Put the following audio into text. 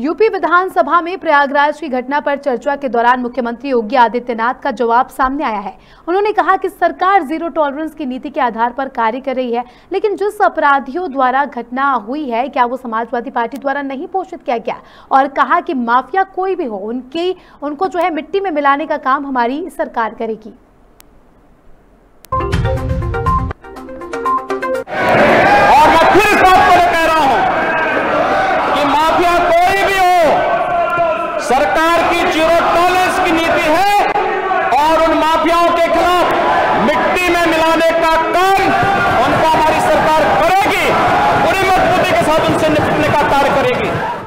UP विधानसभा में प्रयागराज की घटना पर चर्चा के दौरान मुख्यमंत्री योगी आदित्यनाथ का जवाब सामने आया है। उन्होंने कहा कि सरकार ज़ीरो टॉलरेंस की नीति के आधार पर कार्य कर रही है, लेकिन जिस अपराधियों द्वारा घटना हुई है, क्या वो समाजवादी पार्टी द्वारा नहीं पोषित किया गया? और कहा कि माफिया कोई भी हो, उनकी, उनको जो है मिट्टी में मिलाने का काम हमारी सरकार करेगी।